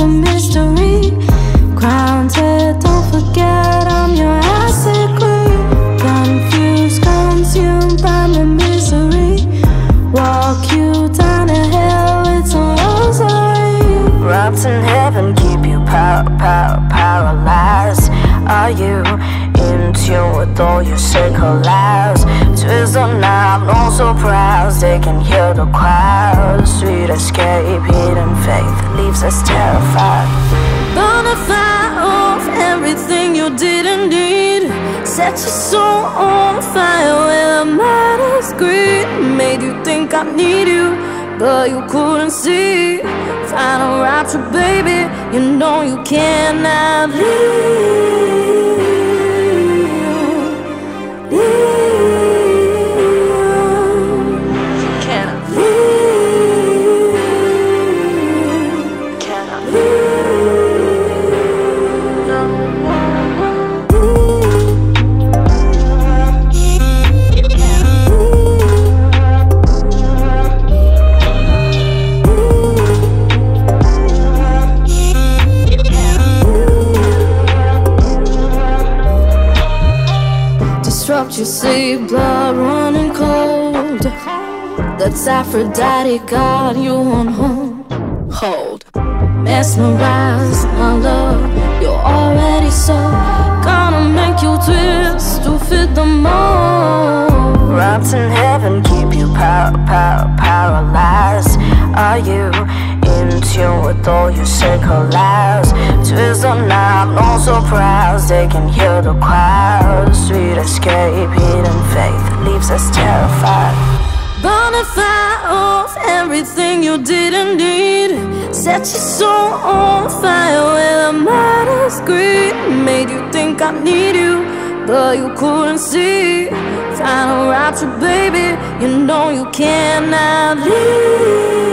a mystery. Grounded, don't forget I'm your acid queen. Confused, consumed by my misery. Walk you down a a rosary. In heaven, keep you power, power, paralyzed with all your circle lies Twist the knob, no surprise They can hear the crowd. Sweet escape, hidden faith Leaves us terrified. Bonafide of everything you didn't need. Set your soul on fire with a murder's greed Made you think I need you But you couldn't see Final rapture, baby. You know you cannot leave disrupt see blood running cold. That's Aphrodite got you on hold. Hold. Mesmerize my love, you're already so. Gonna make you twist to fit the mold. Wrapped in heaven, keep you par par paralyzed. Are you? Tune with all your circle lives. Twist the knob, no surprise They can hear the crowd. Sweet escape, hidden faith Leaves us terrified. Bonafide of everything you didn't need. Set your soul on fire with a murder's greed. Made you think I need you But you couldn't see. Final rapture, baby You know you cannot leave